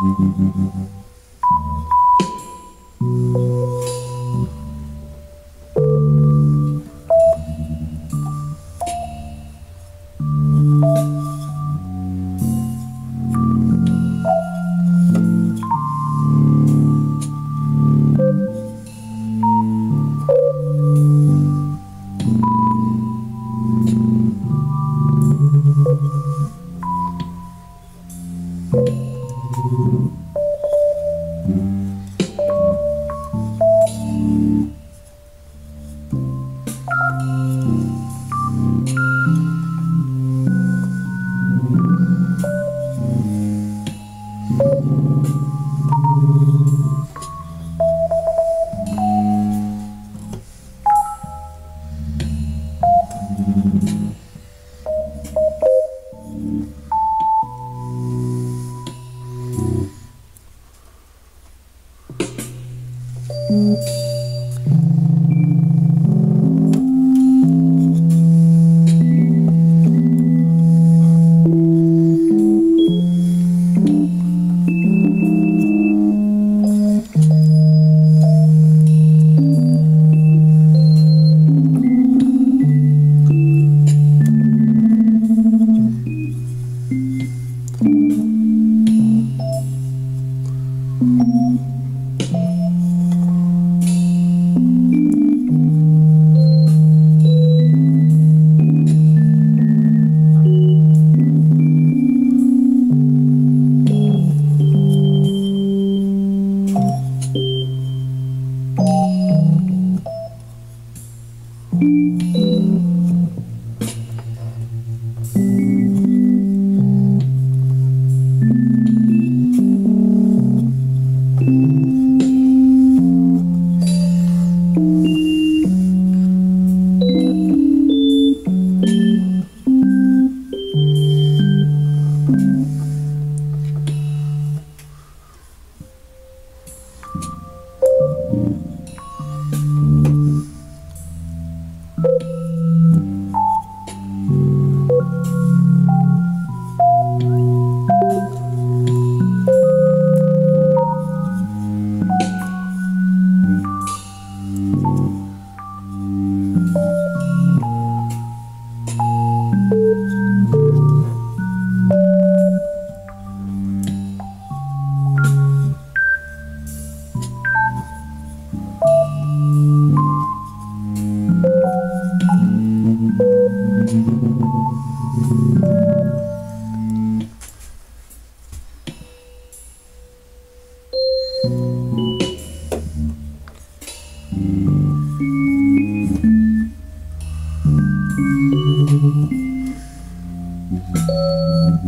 Mm-hmm. Mm-hmm.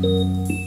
Música